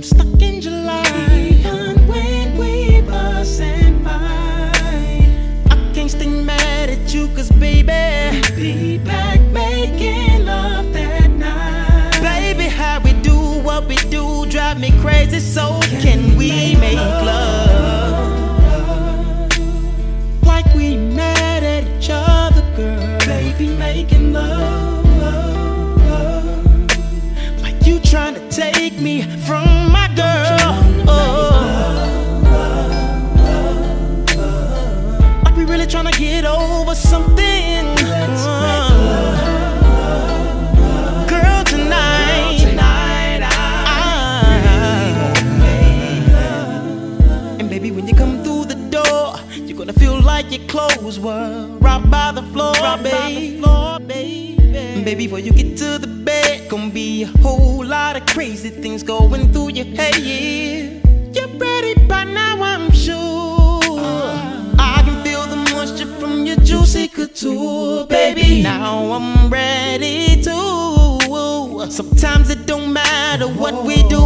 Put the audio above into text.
i. Even when we and fight, I can't stay mad at you, cause baby, be back making love that night. Baby, how we do what we do drive me crazy, so can, can we make, make love? When I feel like your clothes were right by the floor, right babe. The floor, baby. Baby, before you get to the bed, gonna be a whole lot of crazy things going through your head. You're ready by now, I'm sure. I can feel the moisture from your juicy couture, baby. Now I'm ready to. Sometimes it don't matter what we do,